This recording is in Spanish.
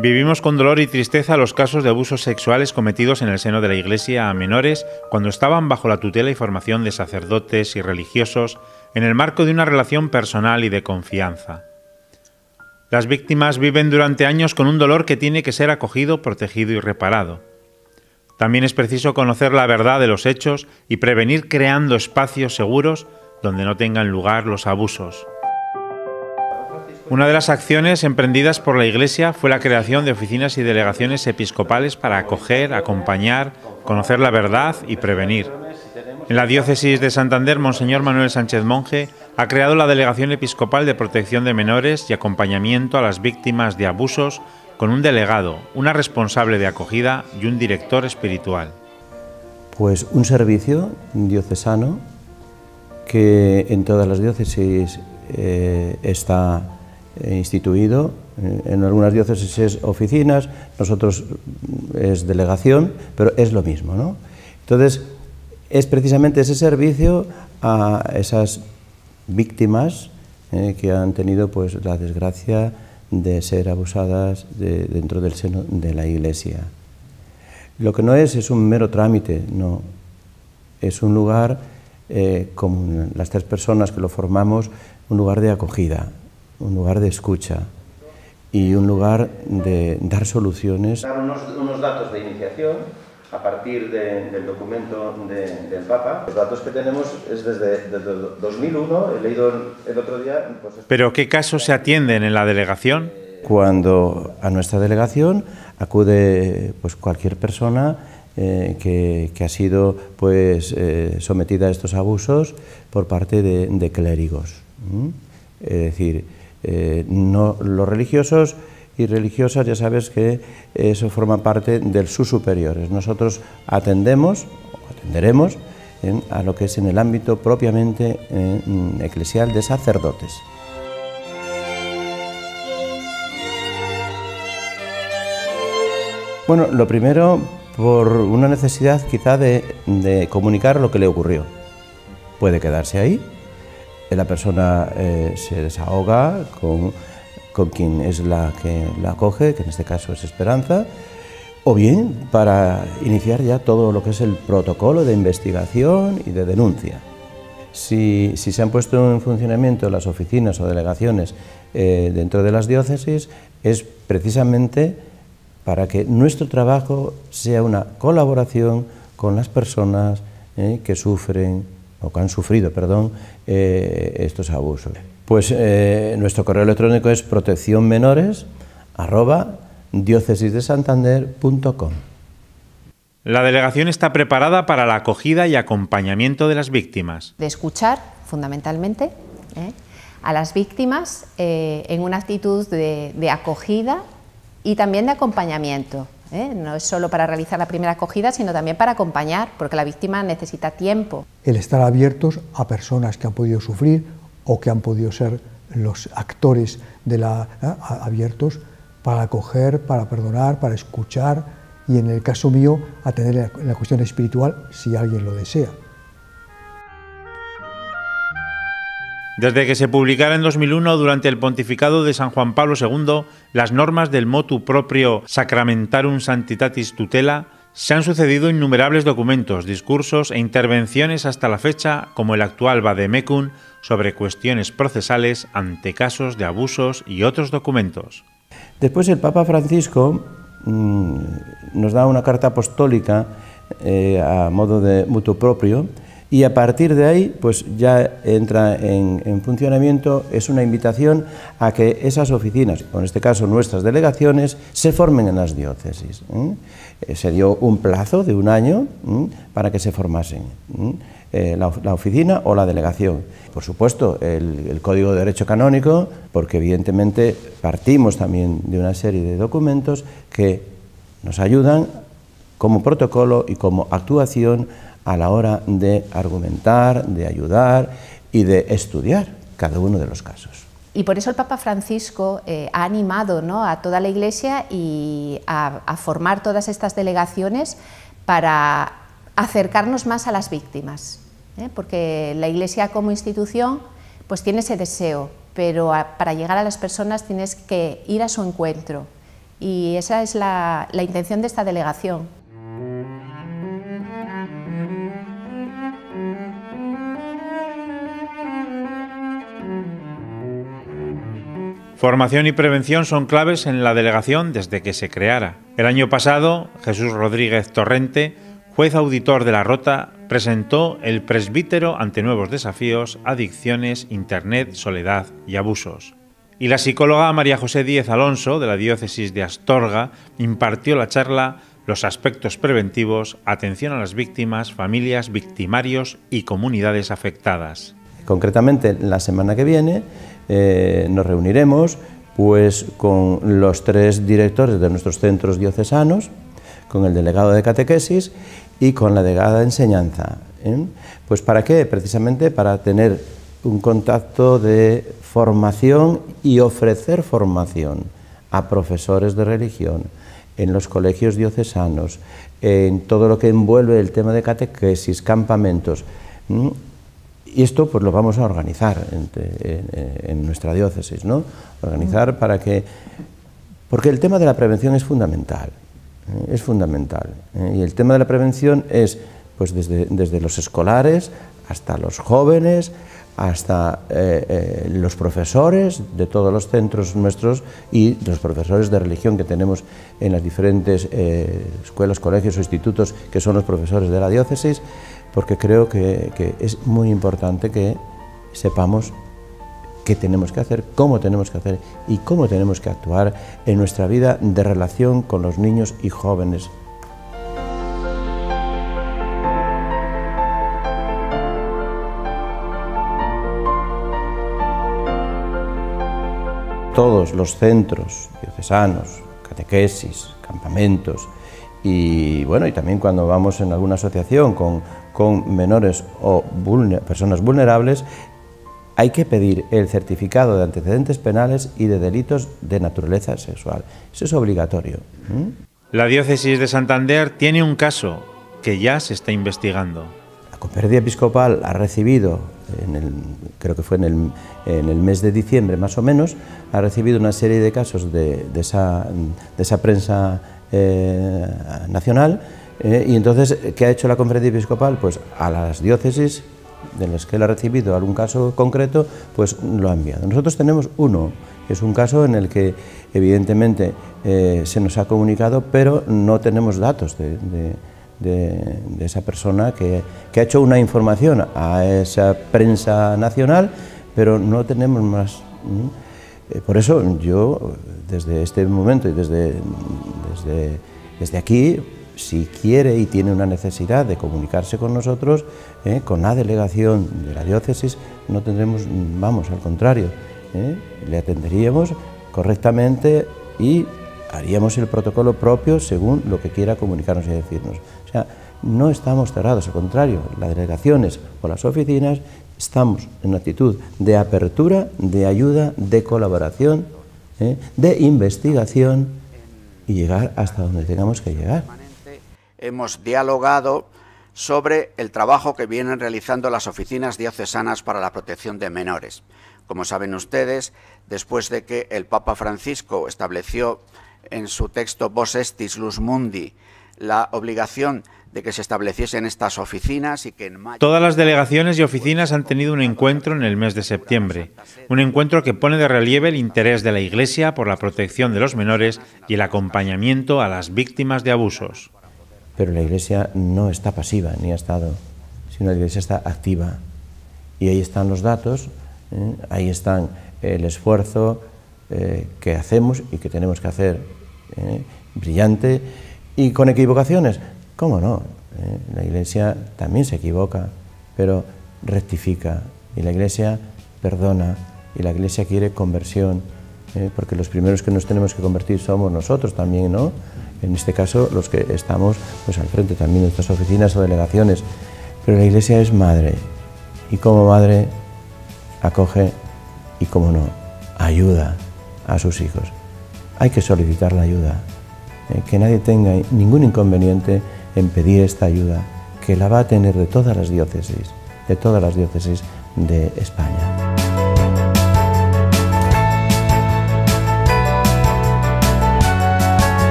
Vivimos con dolor y tristeza los casos de abusos sexuales cometidos en el seno de la Iglesia a menores cuando estaban bajo la tutela y formación de sacerdotes y religiosos en el marco de una relación personal y de confianza. Las víctimas viven durante años con un dolor que tiene que ser acogido, protegido y reparado. También es preciso conocer la verdad de los hechos y prevenir creando espacios seguros donde no tengan lugar los abusos. Una de las acciones emprendidas por la Iglesia fue la creación de oficinas y delegaciones episcopales para acoger, acompañar, conocer la verdad y prevenir. En la diócesis de Santander, Monseñor Manuel Sánchez Monje ha creado la Delegación Episcopal de Protección de Menores y Acompañamiento a las Víctimas de Abusos con un delegado, una responsable de acogida y un director espiritual. Pues un servicio diocesano que en todas las diócesis eh, está instituido, eh, en algunas diócesis es oficinas, nosotros es delegación, pero es lo mismo. ¿no? Entonces, es precisamente ese servicio a esas víctimas eh, que han tenido pues, la desgracia de ser abusadas dentro del seno de la Iglesia. Lo que no es es un mero trámite, no. Es un lugar, como las tres personas que lo formamos, un lugar de acogida, un lugar de escucha y un lugar de dar soluciones. Unos, unos datos de iniciación a partir de, del documento de, del Papa. Los datos que tenemos es desde, desde 2001, he leído el, el otro día... Pues ¿Pero qué casos se atienden en la delegación? Cuando a nuestra delegación acude pues, cualquier persona eh, que, que, ha sido pues, eh, sometida a estos abusos por parte de, de clérigos. ¿Mm? Es decir, eh, no, los religiosos y religiosas ya sabes que eso forma parte del sus superiores. Nosotros atendemos, atenderemos, a lo que es en el ámbito propiamente eclesial de sacerdotes. Bueno, lo primero, por una necesidad quizá de, de comunicar lo que le ocurrió. Puede quedarse ahí, la persona eh, se desahoga con, con, quien es la que la acoge, que en este caso es Esperanza, o bien para iniciar ya todo lo que es el protocolo de investigación y de denuncia. Si, se han puesto en funcionamiento las oficinas o delegaciones eh, dentro de las diócesis, es precisamente para que nuestro trabajo sea una colaboración con las personas eh, que sufren o que han sufrido, perdón, eh, estos abusos. Pues eh, nuestro correo electrónico es arroba diócesisdesantander.com. La delegación está preparada para la acogida y acompañamiento de las víctimas. De escuchar, fundamentalmente, ¿eh? a las víctimas en una actitud de, de acogida y también de acompañamiento. ¿Eh? no es solo para realizar la primera acogida, sino también para acompañar, porque la víctima necesita tiempo. El estar abiertos a personas que han podido sufrir o que han podido ser los actores de la, ¿eh? abiertos para acoger, para perdonar, para escuchar y en el caso mío atender la cuestión espiritual si alguien lo desea. Desde que se publicara en 2001 durante el pontificado de San Juan Pablo II las normas del motu proprio Sacramentarum Santitatis Tutela, se han sucedido innumerables documentos, discursos e intervenciones hasta la fecha, como el actual Vademecum, sobre cuestiones procesales ante casos de abusos y otros documentos. Después el Papa Francisco mmm, nos da una carta apostólica eh, a modo de mutuo propio, y a partir de ahí pues ya entra en, funcionamiento, es una invitación a que esas oficinas, en este caso nuestras delegaciones, se formen en las diócesis. ¿eh? Se dio un plazo de un año para que se formasen. Eh, la, oficina o la delegación. Por supuesto, el, Código de Derecho Canónico, porque evidentemente partimos también de una serie de documentos que nos ayudan como protocolo y como actuación a la hora de argumentar, de ayudar y de estudiar cada uno de los casos. Y por eso el Papa Francisco eh, ha animado ¿no? a toda la Iglesia y a, formar todas estas delegaciones para acercarnos más a las víctimas, ¿eh? porque la Iglesia como institución pues tiene ese deseo, pero para llegar a las personas tienes que ir a su encuentro Y esa es la intención de esta delegación. Formación y prevención son claves en la delegación desde que se creara. El año pasado, Jesús Rodríguez Torrente, juez auditor de la Rota, presentó el presbítero ante nuevos desafíos, adicciones, Internet, soledad y abusos. Y la psicóloga María José Díez Alonso, de la diócesis de Astorga, impartió la charla Los aspectos preventivos, atención a las víctimas, familias, victimarios y comunidades afectadas. Concretamente, la semana que viene eh, nos reuniremos pues, con los tres directores de nuestros centros diocesanos, con el delegado de catequesis y con la delegada de enseñanza. ¿eh? Pues para qué? Precisamente para tener un contacto de formación y ofrecer formación a profesores de religión en los colegios diocesanos, en todo lo que envuelve el tema de catequesis, campamentos. Y esto pues lo vamos a organizar en, nuestra diócesis, ¿no? Organizar para que... Porque el tema de la prevención es fundamental, ¿eh? es fundamental. ¿eh? Y el tema de la prevención es pues desde, desde los escolares hasta los jóvenes, hasta eh, los profesores de todos los centros nuestros y los profesores de religión que tenemos en las diferentes escuelas, colegios o institutos que son los profesores de la diócesis, porque creo que, es muy importante que sepamos qué tenemos que hacer, cómo tenemos que hacer y cómo tenemos que actuar en nuestra vida de relación con los niños y jóvenes. Todos los centros diocesanos, catequesis, campamentos y bueno, y también cuando vamos en alguna asociación con con menores o personas vulnerables, hay que pedir el certificado de antecedentes penales y de delitos de naturaleza sexual. Eso es obligatorio. La diócesis de Santander tiene un caso que ya se está investigando. La Conferencia Episcopal ha recibido, creo que fue en el, mes de diciembre más o menos, ha recibido una serie de casos de, de, esa, de esa, prensa eh, nacional eh, y entonces, ¿qué ha hecho la conferencia episcopal? Pues a las diócesis de las que él ha recibido algún caso concreto, pues lo ha enviado. Nosotros tenemos uno, que es un caso en el que evidentemente eh, se nos ha comunicado, pero no tenemos datos de, esa persona que, ha hecho una información a esa prensa nacional, pero no tenemos más. Eh, por eso yo, desde este momento y desde, desde, desde aquí, si quiere y tiene una necesidad de comunicarse con nosotros, eh, con la delegación de la diócesis, no tendremos, vamos, al contrario, eh, le atenderíamos correctamente y haríamos el protocolo propio según lo que quiera comunicarnos y decirnos. O sea, no estamos cerrados, al contrario, las delegaciones o las oficinas estamos en actitud de apertura, de ayuda, de colaboración, eh, de investigación y llegar hasta donde tengamos que llegar hemos dialogado sobre el trabajo que vienen realizando las oficinas diocesanas para la protección de menores. Como saben ustedes, después de que el Papa Francisco estableció en su texto Vos Estis Luz Mundi la obligación de que se estableciesen estas oficinas y que en Todas las delegaciones y oficinas han tenido un encuentro en el mes de septiembre, un encuentro que pone de relieve el interés de la Iglesia por la protección de los menores y el acompañamiento a las víctimas de abusos pero la Iglesia no está pasiva, ni ha estado, sino la Iglesia está activa. Y ahí están los datos, ¿eh? ahí están el esfuerzo eh, que hacemos y que tenemos que hacer, ¿eh? brillante, y con equivocaciones, ¿cómo no? La Iglesia también se equivoca, pero rectifica, y la Iglesia perdona, y la Iglesia quiere conversión, porque los primeros que nos tenemos que convertir somos nosotros también, ¿no? en este caso los que estamos pues, al frente también de estas oficinas o delegaciones. Pero la Iglesia es madre y como madre acoge y como no, ayuda a sus hijos. Hay que solicitar la ayuda, eh, que nadie tenga ningún inconveniente en pedir esta ayuda, que la va a tener de todas las diócesis, de todas las diócesis de España.